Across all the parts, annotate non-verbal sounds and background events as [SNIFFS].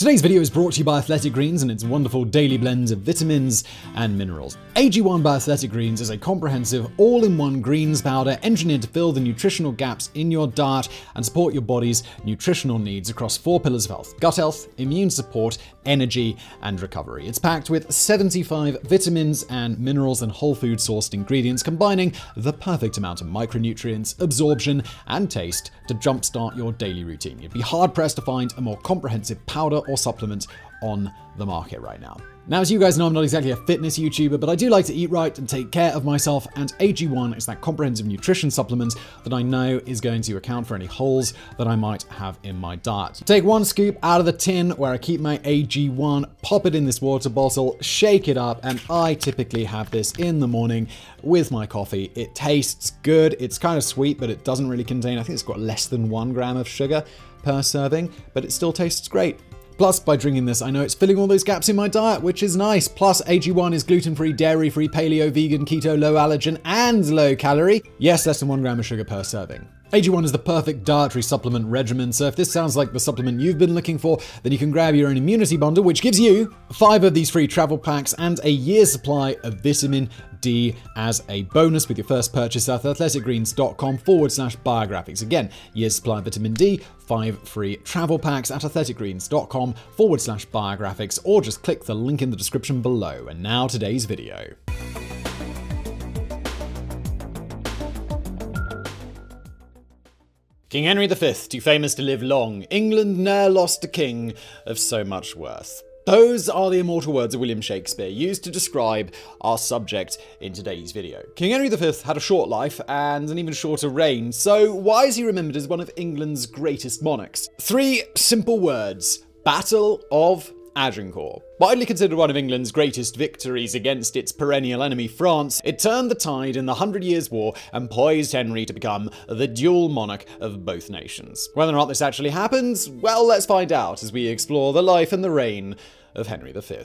Today's video is brought to you by Athletic Greens and its wonderful daily blends of vitamins and minerals. AG1 by Athletic Greens is a comprehensive, all in one greens powder engineered to fill the nutritional gaps in your diet and support your body's nutritional needs across four pillars of health gut health, immune support, energy, and recovery. It's packed with 75 vitamins and minerals and whole food sourced ingredients, combining the perfect amount of micronutrients, absorption, and taste to jumpstart your daily routine. You'd be hard pressed to find a more comprehensive powder or supplement on the market right now. Now, as you guys know, I'm not exactly a fitness YouTuber, but I do like to eat right and take care of myself, and AG1 is that comprehensive nutrition supplement that I know is going to account for any holes that I might have in my diet. Take one scoop out of the tin where I keep my AG1, pop it in this water bottle, shake it up, and I typically have this in the morning with my coffee. It tastes good, it's kind of sweet, but it doesn't really contain, I think it's got less than one gram of sugar per serving, but it still tastes great. Plus, by drinking this, I know it's filling all those gaps in my diet, which is nice. Plus, AG1 is gluten free, dairy free, paleo, vegan, keto, low allergen, and low calorie. Yes, less than one gram of sugar per serving. AG1 is the perfect dietary supplement regimen, so if this sounds like the supplement you've been looking for, then you can grab your own immunity bundle, which gives you five of these free travel packs and a year's supply of vitamin D as a bonus with your first purchase at athleticgreens.com forward slash biographics. Again, year's supply of vitamin D, five free travel packs at athleticgreens.com forward slash biographics, or just click the link in the description below. And now today's video. King Henry V, too famous to live long, England ne'er lost a king of so much worth. Those are the immortal words of William Shakespeare, used to describe our subject in today's video. King Henry V had a short life and an even shorter reign, so why is he remembered as one of England's greatest monarchs? Three simple words Battle of Agincourt. Widely considered one of England's greatest victories against its perennial enemy France, it turned the tide in the Hundred Years' War and poised Henry to become the dual monarch of both nations. Whether or not this actually happens, well, let's find out as we explore the life and the reign of Henry V.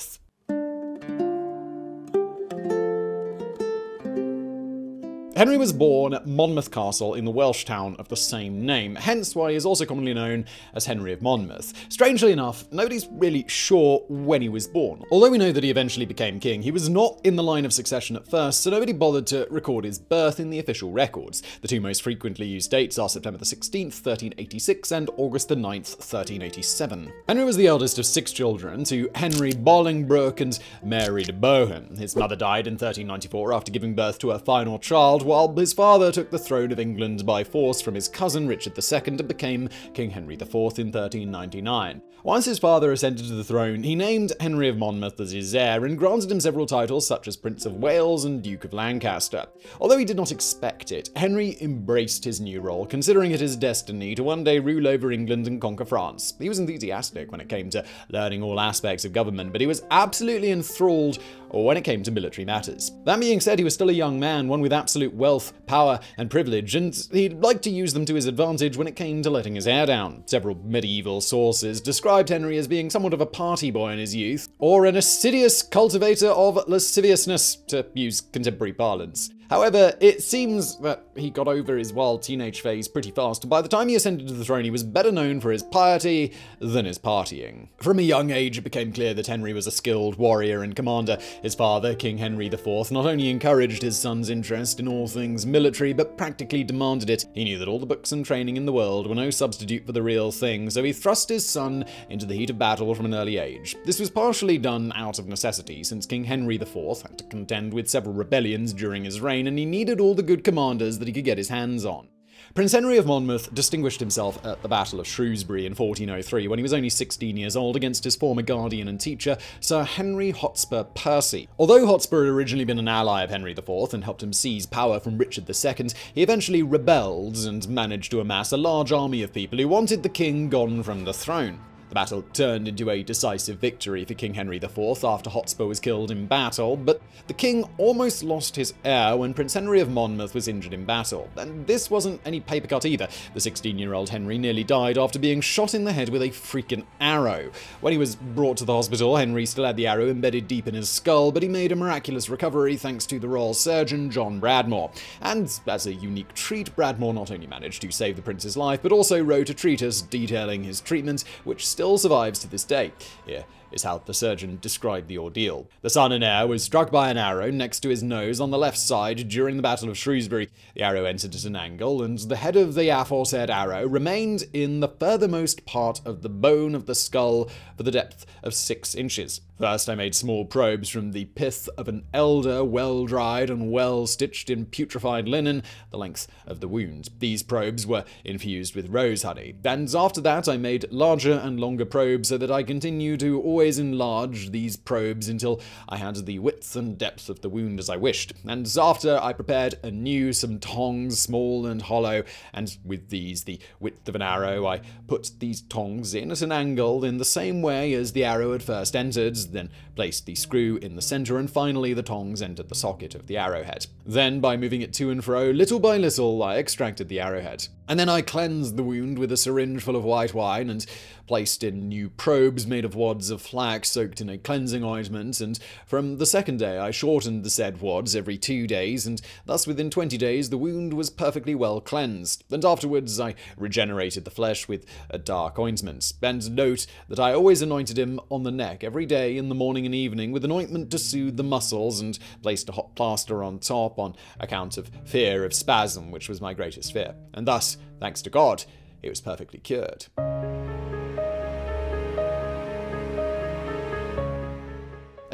Henry was born at Monmouth Castle in the Welsh town of the same name, hence why he is also commonly known as Henry of Monmouth. Strangely enough, nobody's really sure when he was born. Although we know that he eventually became king, he was not in the line of succession at first, so nobody bothered to record his birth in the official records. The two most frequently used dates are September the 16th, 1386, and August the 9th, 1387. Henry was the eldest of six children to Henry Bolingbroke and Mary de Bohun. His mother died in 1394 after giving birth to her final child, while his father took the throne of England by force from his cousin Richard II and became King Henry IV in 1399. Once his father ascended to the throne, he named Henry of Monmouth as his heir and granted him several titles such as Prince of Wales and Duke of Lancaster. Although he did not expect it, Henry embraced his new role, considering it his destiny to one day rule over England and conquer France. He was enthusiastic when it came to learning all aspects of government, but he was absolutely enthralled when it came to military matters. That being said, he was still a young man, one with absolute wealth, power, and privilege, and he'd like to use them to his advantage when it came to letting his hair down. Several medieval sources described Henry as being somewhat of a party boy in his youth, or an assiduous cultivator of lasciviousness, to use contemporary parlance. However, it seems that he got over his wild teenage phase pretty fast, by the time he ascended to the throne, he was better known for his piety than his partying. From a young age, it became clear that Henry was a skilled warrior and commander. His father, King Henry IV, not only encouraged his son's interest in all things military, but practically demanded it. He knew that all the books and training in the world were no substitute for the real thing, so he thrust his son into the heat of battle from an early age. This was partially done out of necessity, since King Henry IV had to contend with several rebellions during his reign and he needed all the good commanders that he could get his hands on. Prince Henry of Monmouth distinguished himself at the Battle of Shrewsbury in 1403 when he was only 16 years old against his former guardian and teacher, Sir Henry Hotspur Percy. Although Hotspur had originally been an ally of Henry IV and helped him seize power from Richard II, he eventually rebelled and managed to amass a large army of people who wanted the king gone from the throne. The battle turned into a decisive victory for King Henry IV after Hotspur was killed in battle, but the king almost lost his heir when Prince Henry of Monmouth was injured in battle. And this wasn't any paper cut either. The 16 year old Henry nearly died after being shot in the head with a freaking arrow. When he was brought to the hospital, Henry still had the arrow embedded deep in his skull, but he made a miraculous recovery thanks to the royal surgeon John Bradmore. And as a unique treat, Bradmore not only managed to save the prince's life, but also wrote a treatise detailing his treatment, which still survives to this day. Here is how the surgeon described the ordeal. The son and heir was struck by an arrow next to his nose on the left side during the Battle of Shrewsbury. The arrow entered at an angle, and the head of the aforesaid arrow remained in the furthermost part of the bone of the skull for the depth of six inches. First, I made small probes from the pith of an elder, well dried and well stitched in putrefied linen, the length of the wound. These probes were infused with rose honey. And after that, I made larger and longer probes so that I continued to always enlarge these probes until I had the width and depth of the wound as I wished. And after, I prepared anew some tongs, small and hollow, and with these, the width of an arrow, I put these tongs in at an angle in the same way as the arrow had first entered then placed the screw in the center, and finally the tongs entered the socket of the arrowhead. Then, by moving it to and fro, little by little, I extracted the arrowhead. And then I cleansed the wound with a syringe full of white wine and placed in new probes made of wads of flax soaked in a cleansing ointment, and from the second day I shortened the said wads every two days, and thus within twenty days the wound was perfectly well cleansed, and afterwards I regenerated the flesh with a dark ointment. And note that I always anointed him on the neck every day in the morning and evening with an ointment to soothe the muscles, and placed a hot plaster on top on account of fear of spasm, which was my greatest fear. And thus, thanks to God, it was perfectly cured.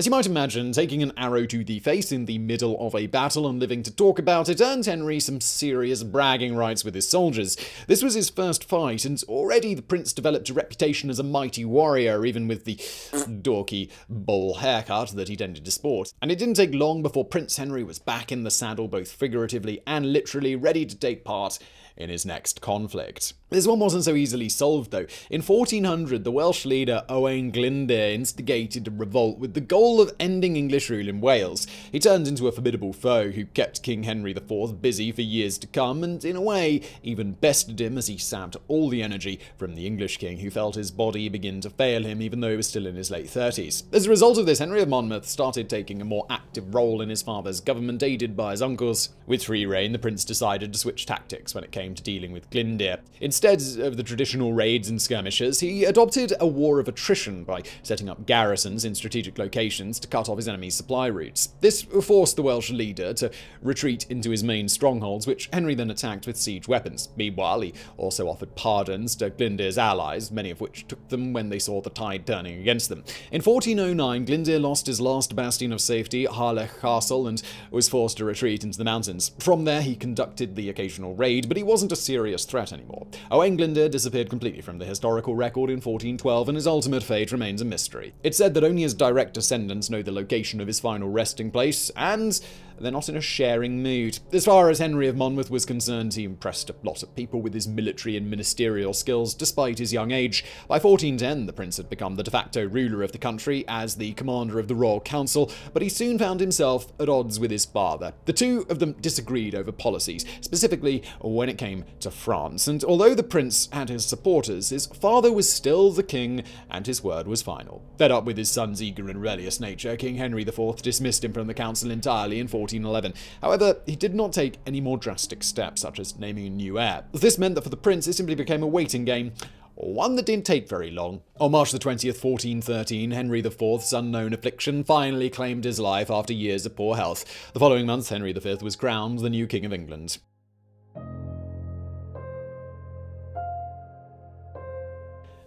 As you might imagine, taking an arrow to the face in the middle of a battle and living to talk about it earned Henry some serious bragging rights with his soldiers. This was his first fight, and already the prince developed a reputation as a mighty warrior, even with the [SNIFFS] dorky bowl haircut that he tended to sport. And it didn't take long before Prince Henry was back in the saddle, both figuratively and literally, ready to take part in his next conflict. This one wasn't so easily solved, though. In 1400, the Welsh leader Owain Glyndŵr instigated a revolt with the goal of ending English rule in Wales. He turned into a formidable foe who kept King Henry IV busy for years to come, and in a way, even bested him as he sapped all the energy from the English king, who felt his body begin to fail him even though he was still in his late 30s. As a result of this, Henry of Monmouth started taking a more active role in his father's government, aided by his uncles. With free reign, the prince decided to switch tactics when it came to dealing with Glyndŵr. Instead of the traditional raids and skirmishes, he adopted a war of attrition by setting up garrisons in strategic locations to cut off his enemy's supply routes. This forced the Welsh leader to retreat into his main strongholds, which Henry then attacked with siege weapons. Meanwhile, he also offered pardons to Glyndŵr's allies, many of which took them when they saw the tide turning against them. In 1409, Glyndŵr lost his last bastion of safety, Harlech Castle, and was forced to retreat into the mountains. From there, he conducted the occasional raid, but he wasn't a serious threat anymore. Oh, Owain Glyndŵr disappeared completely from the historical record in 1412, and his ultimate fate remains a mystery. It's said that only his direct descendants know the location of his final resting place, and they're not in a sharing mood. As far as Henry of Monmouth was concerned, he impressed a lot of people with his military and ministerial skills despite his young age. By 1410, the prince had become the de facto ruler of the country as the commander of the royal council, but he soon found himself at odds with his father. The two of them disagreed over policies, specifically when it came to France, and although the prince had his supporters, his father was still the king, and his word was final. Fed up with his son's eager and rebellious nature, King Henry IV dismissed him from the council entirely in 14 1411. However, he did not take any more drastic steps, such as naming a new heir. This meant that for the prince, it simply became a waiting game one that didn't take very long. On March the 20th, 1413, Henry IV's unknown affliction finally claimed his life after years of poor health. The following month, Henry V was crowned the new King of England.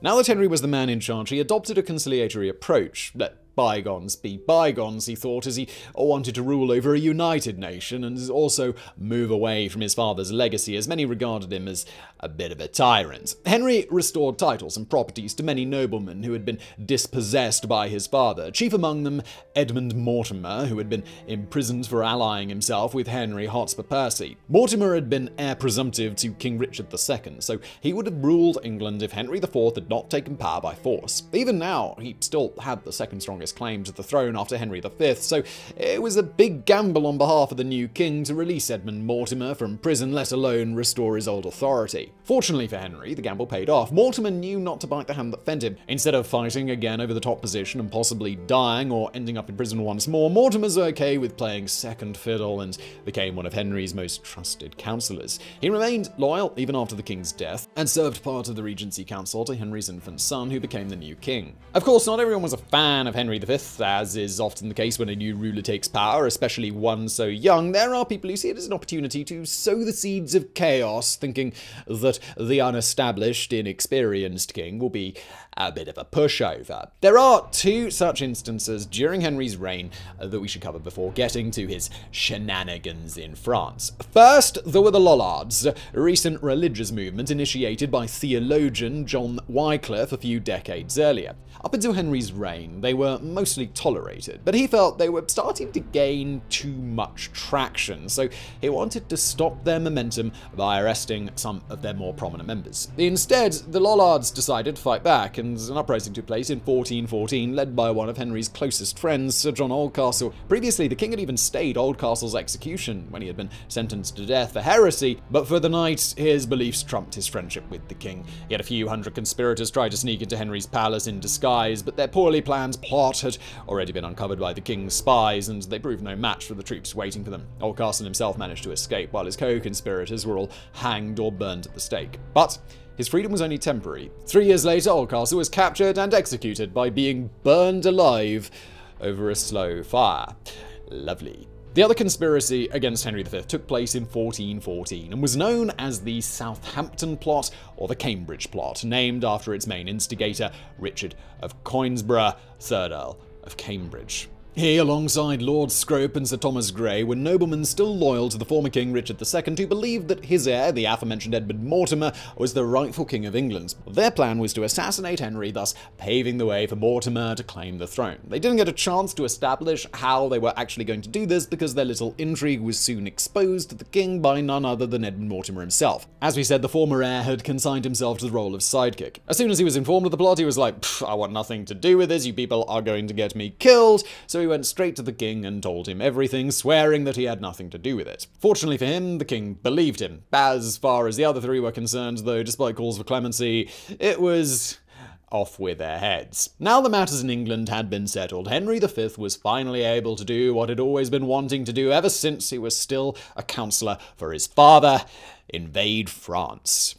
Now that Henry was the man in charge, he adopted a conciliatory approach. Bygones be bygones, he thought, as he wanted to rule over a united nation and also move away from his father's legacy, as many regarded him as a bit of a tyrant. Henry restored titles and properties to many noblemen who had been dispossessed by his father, chief among them Edmund Mortimer, who had been imprisoned for allying himself with Henry Hotspur Percy. Mortimer had been heir presumptive to King Richard II, so he would have ruled England if Henry IV had not taken power by force. Even now, he still had the second strongest strongest claim to the throne after Henry V, so it was a big gamble on behalf of the new king to release Edmund Mortimer from prison, let alone restore his old authority. Fortunately for Henry, the gamble paid off. Mortimer knew not to bite the hand that fed him. Instead of fighting again over the top position and possibly dying or ending up in prison once more, Mortimer's okay with playing second fiddle and became one of Henry's most trusted counselors. He remained loyal even after the king's death and served part of the regency council to Henry's infant son, who became the new king. Of course, not everyone was a fan of Henry V, as is often the case when a new ruler takes power, especially one so young. There are people who see it as an opportunity to sow the seeds of chaos, thinking that the unestablished, inexperienced king will be a bit of a pushover. There are two such instances during Henry's reign that we should cover before getting to his shenanigans in France. First, there were the Lollards, a recent religious movement initiated by theologian John Wycliffe a few decades earlier. Up until Henry's reign, they were mostly tolerated, but he felt they were starting to gain too much traction, so he wanted to stop their momentum by arresting some of their more prominent members. Instead, the Lollards decided to fight back, an uprising took place in 1414, led by one of Henry's closest friends, Sir John Oldcastle. Previously, the king had even stayed Oldcastle's execution when he had been sentenced to death for heresy, but for the knight, his beliefs trumped his friendship with the king. Had a few hundred conspirators try to sneak into Henry's palace in disguise but their poorly planned plot had already been uncovered by the king's spies, and they proved no match for the troops waiting for them. Oldcastle himself managed to escape, while his co-conspirators were all hanged or burned at the stake. But his freedom was only temporary. Three years later, Oldcastle was captured and executed by being burned alive over a slow fire. Lovely. The other conspiracy against Henry V took place in 1414 and was known as the Southampton Plot or the Cambridge Plot, named after its main instigator, Richard of Conisbrough, 3rd Earl of Cambridge. He, alongside Lord Scrope and Sir Thomas Grey, were noblemen still loyal to the former King Richard II, who believed that his heir, the aforementioned Edmund Mortimer, was the rightful King of England. Their plan was to assassinate Henry, thus paving the way for Mortimer to claim the throne. They didn't get a chance to establish how they were actually going to do this because their little intrigue was soon exposed to the king by none other than Edmund Mortimer himself. As we said, the former heir had consigned himself to the role of sidekick. As soon as he was informed of the plot, he was like, I want nothing to do with this, you people are going to get me killed, so went straight to the king and told him everything, swearing that he had nothing to do with it. Fortunately for him, the king believed him. As far as the other three were concerned, though, despite calls for clemency, it was off with their heads. Now the matters in England had been settled, Henry V was finally able to do what he'd always been wanting to do ever since he was still a counsellor for his father invade France.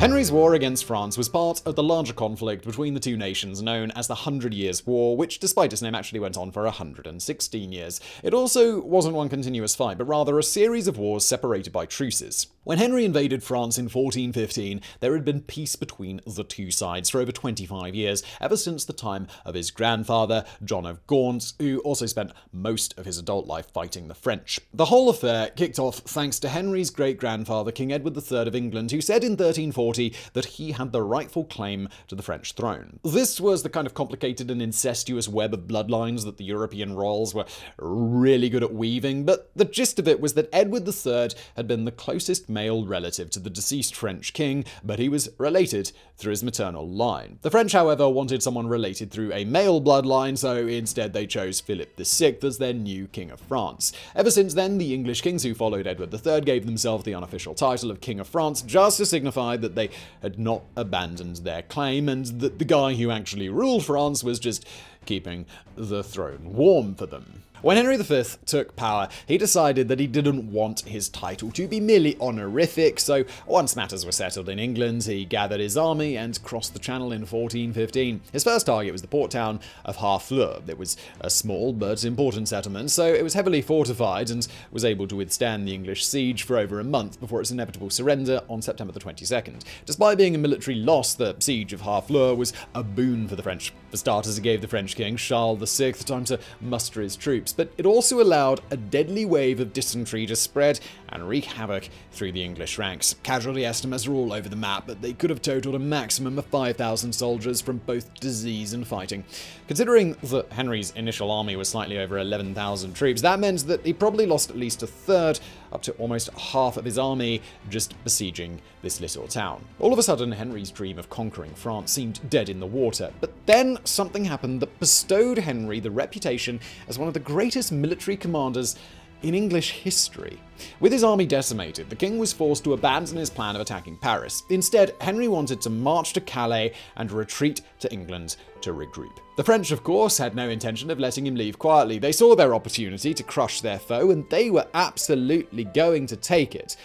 Henry's war against France was part of the larger conflict between the two nations known as the Hundred Years' War, which, despite its name, actually went on for 116 years. It also wasn't one continuous fight, but rather a series of wars separated by truces. When Henry invaded France in 1415, there had been peace between the two sides for over 25 years, ever since the time of his grandfather, John of Gaunt, who also spent most of his adult life fighting the French. The whole affair kicked off thanks to Henry's great grandfather, King Edward III of England, who said in 1340 that he had the rightful claim to the French throne. This was the kind of complicated and incestuous web of bloodlines that the European royals were really good at weaving, but the gist of it was that Edward III had been the closest male relative to the deceased French king, but he was related through his maternal line. The French, however, wanted someone related through a male bloodline, so instead they chose Philip VI as their new King of France. Ever since then, the English kings who followed Edward III gave themselves the unofficial title of King of France just to signify that they had not abandoned their claim and that the guy who actually ruled France was just keeping the throne warm for them. When Henry V took power, he decided that he didn't want his title to be merely honorific, so once matters were settled in England, he gathered his army and crossed the Channel in 1415. His first target was the port town of Harfleur. It was a small but important settlement, so it was heavily fortified and was able to withstand the English siege for over a month before its inevitable surrender on September the 22nd. Despite being a military loss, the siege of Harfleur was a boon for the French. For starters, it gave the French king, Charles VI, time to muster his troops but it also allowed a deadly wave of dysentery to spread and wreak havoc through the English ranks. Casualty estimates are all over the map, but they could have totaled a maximum of 5,000 soldiers from both disease and fighting. Considering that Henry's initial army was slightly over 11,000 troops, that meant that he probably lost at least a third up to almost half of his army just besieging this little town. All of a sudden, Henry's dream of conquering France seemed dead in the water, but then something happened that bestowed Henry the reputation as one of the greatest military commanders in English history. With his army decimated, the king was forced to abandon his plan of attacking Paris. Instead, Henry wanted to march to Calais and retreat to England to regroup. The French, of course, had no intention of letting him leave quietly. They saw their opportunity to crush their foe, and they were absolutely going to take it.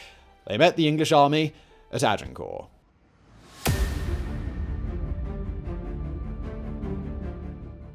They met the English army at Agincourt.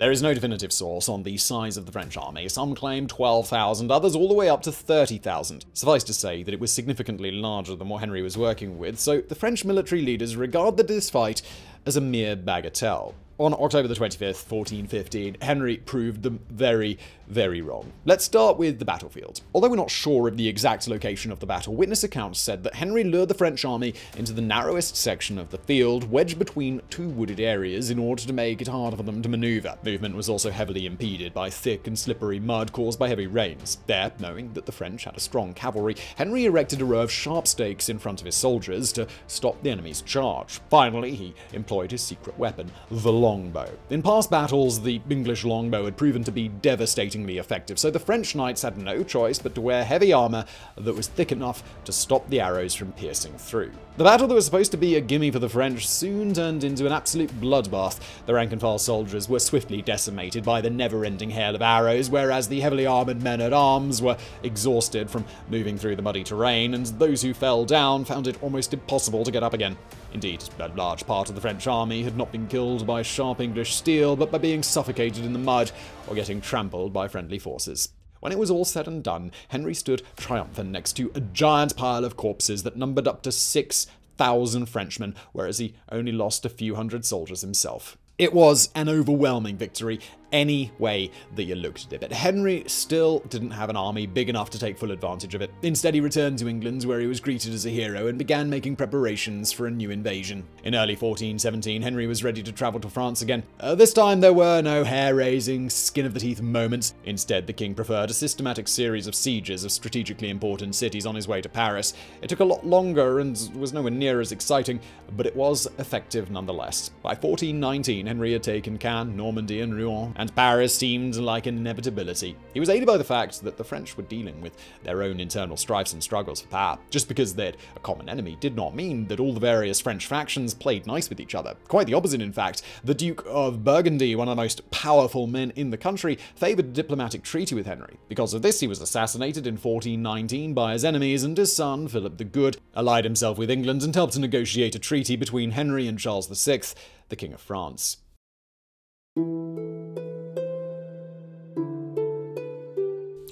There is no definitive source on the size of the French army. Some claim 12,000, others all the way up to 30,000. Suffice to say that it was significantly larger than what Henry was working with, so the French military leaders regarded this fight as a mere bagatelle. On October the 25th, 1415, Henry proved them very, very wrong. Let's start with the battlefield. Although we're not sure of the exact location of the battle, witness accounts said that Henry lured the French army into the narrowest section of the field, wedged between two wooded areas in order to make it harder for them to maneuver. Movement was also heavily impeded by thick and slippery mud caused by heavy rains. There, knowing that the French had a strong cavalry, Henry erected a row of sharp stakes in front of his soldiers to stop the enemy's charge. Finally, he employed his secret weapon, the longbow. In past battles, the English longbow had proven to be devastatingly effective, so the French knights had no choice but to wear heavy armor that was thick enough to stop the arrows from piercing through. The battle that was supposed to be a gimme for the French soon turned into an absolute bloodbath. The rank and file soldiers were swiftly decimated by the never-ending hail of arrows, whereas the heavily armored men-at-arms were exhausted from moving through the muddy terrain, and those who fell down found it almost impossible to get up again. Indeed, a large part of the French army had not been killed by sharp English steel, but by being suffocated in the mud or getting trampled by friendly forces. When it was all said and done, Henry stood triumphant next to a giant pile of corpses that numbered up to 6,000 Frenchmen, whereas he only lost a few hundred soldiers himself. It was an overwhelming victory, any way that you looked at it. But Henry still didn't have an army big enough to take full advantage of it. Instead, he returned to England, where he was greeted as a hero and began making preparations for a new invasion. In early 1417, Henry was ready to travel to France again. Uh, this time, there were no hair raising, skin of the teeth moments. Instead, the king preferred a systematic series of sieges of strategically important cities on his way to Paris. It took a lot longer and was nowhere near as exciting, but it was effective nonetheless. By 1419, Henry had taken Caen, Normandy, and Rouen, and Paris seemed like an inevitability. He was aided by the fact that the French were dealing with their own internal strifes and struggles for power. Just because they had a common enemy did not mean that all the various French factions played nice with each other. Quite the opposite, in fact. The Duke of Burgundy, one of the most powerful men in the country, favored a diplomatic treaty with Henry. Because of this, he was assassinated in 1419 by his enemies, and his son, Philip the Good, allied himself with England and helped to negotiate a treaty between Henry and Charles VI, the King of France.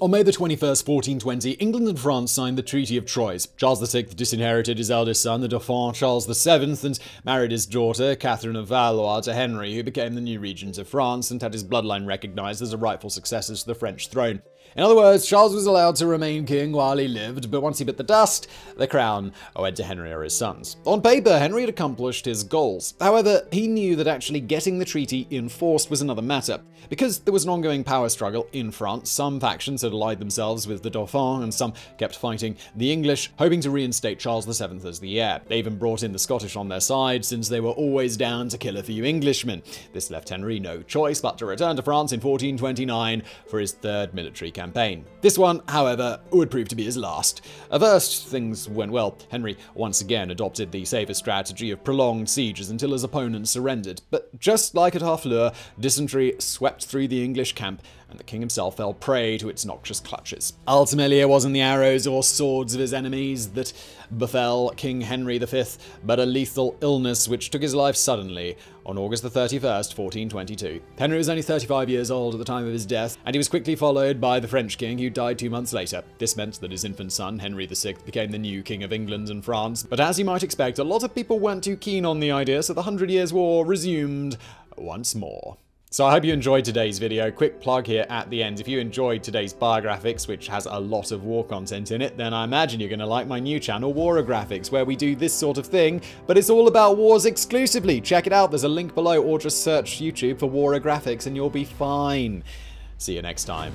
On May the 21st, 1420, England and France signed the Treaty of Troyes. Charles VI disinherited his eldest son, the Dauphin Charles VII, and married his daughter, Catherine of Valois, to Henry, who became the new regent of France and had his bloodline recognized as a rightful successor to the French throne. In other words, Charles was allowed to remain king while he lived, but once he bit the dust, the crown went to Henry or his sons. On paper, Henry had accomplished his goals. However, he knew that actually getting the treaty enforced was another matter. Because there was an ongoing power struggle in France, some factions had allied themselves with the Dauphin, and some kept fighting the English, hoping to reinstate Charles VII as the heir. They even brought in the Scottish on their side, since they were always down to kill a few Englishmen. This left Henry no choice but to return to France in 1429 for his third military campaign. This one, however, would prove to be his last. First, things went well. Henry once again adopted the safer strategy of prolonged sieges until his opponents surrendered. But just like at Harfleur, dysentery swept through the English camp and the king himself fell prey to its noxious clutches. Ultimately, it wasn't the arrows or swords of his enemies that befell King Henry V, but a lethal illness which took his life suddenly on August the 31st, 1422. Henry was only 35 years old at the time of his death, and he was quickly followed by the French king, who died two months later. This meant that his infant son, Henry VI, became the new king of England and France. But as you might expect, a lot of people weren't too keen on the idea, so the Hundred Years' War resumed once more. So I hope you enjoyed today's video. Quick plug here at the end. If you enjoyed today's Biographics, which has a lot of war content in it, then I imagine you're going to like my new channel, Warographics, where we do this sort of thing, but it's all about wars exclusively. Check it out. There's a link below, or just search YouTube for Warographics and you'll be fine. See you next time.